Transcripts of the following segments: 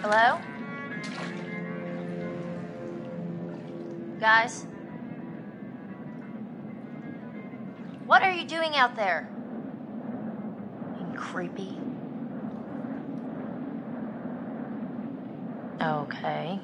Hello? Guys? What are you doing out there? Creepy. Okay.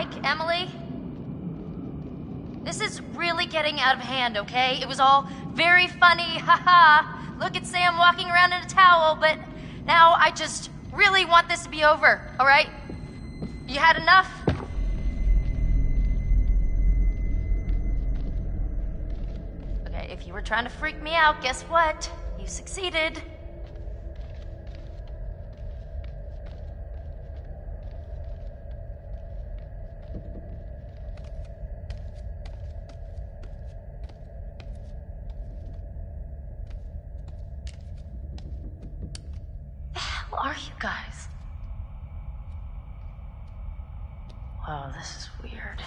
Mike? Emily? This is really getting out of hand, okay? It was all very funny, haha. Look at Sam walking around in a towel, but now I just really want this to be over, alright? You had enough? Okay, if you were trying to freak me out, guess what? You succeeded. Are you guys? Wow, this is weird.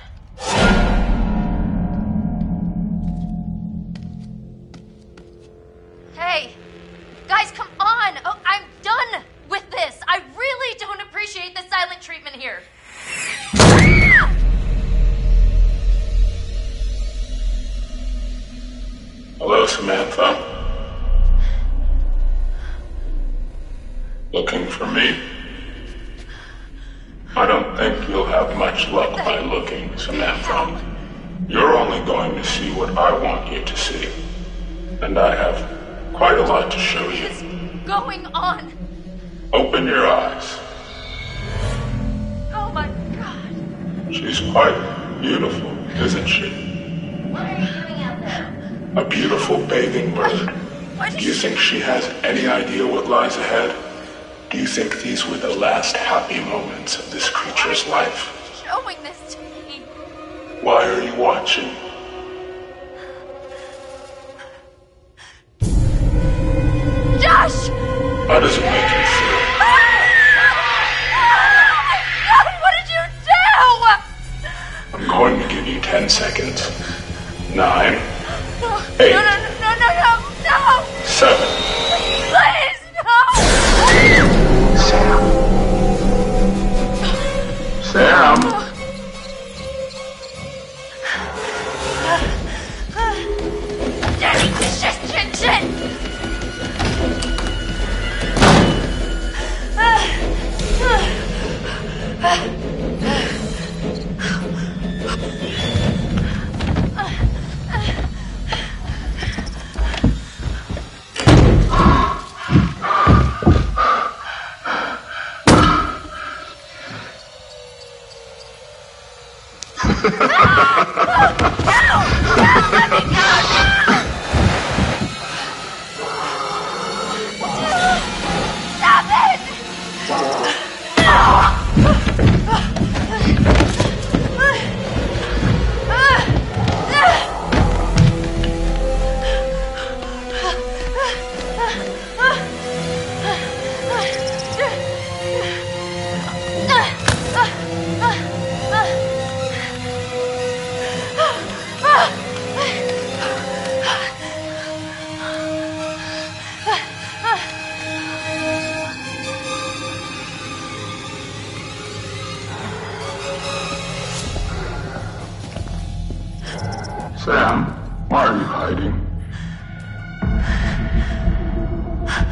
Hey, guys, come on! Oh, I'm done with this. I really don't appreciate the silent treatment here. Hello, Samantha. For me? I don't think you'll have much luck by looking, Samantha. You're only going to see what I want you to see. And I have quite a lot to show you. What's going on? Open your eyes. Oh my god. She's quite beautiful, isn't she? What are you doing out there? A beautiful bathing bird. What Do you think she has any idea what lies ahead? Do you think these were the last happy moments of this creature's life? showing this to me? Why are you watching? Josh! How does it make you feel? God, what did you do? I'm going to give you 10 seconds. Nine, No, Eight. no, no, no, no, no, no! seven,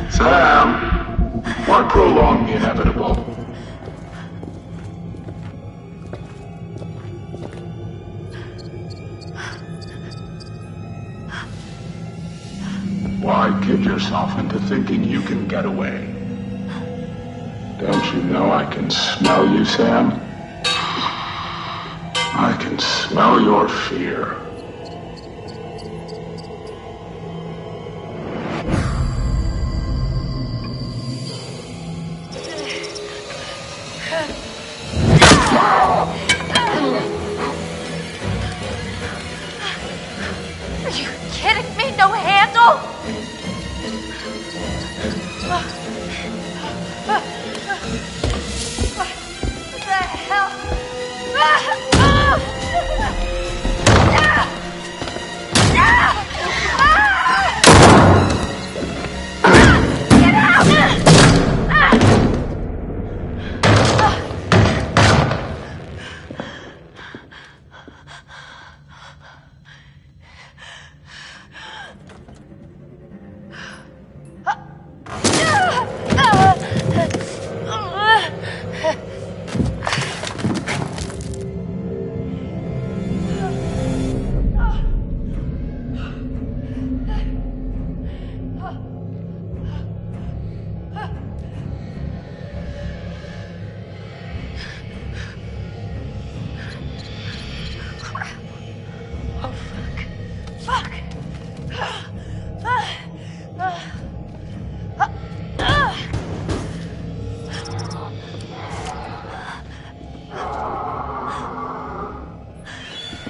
Sam, why prolong the inevitable? Why kid yourself into thinking you can get away? Don't you know I can smell you, Sam? I can smell your fear. Handle? What the hell?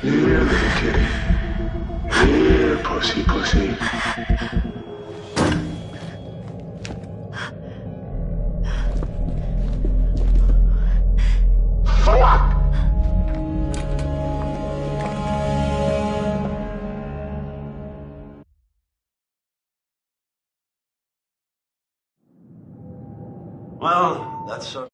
Here, little kitty. Here, pussy, pussy. Well, that's sort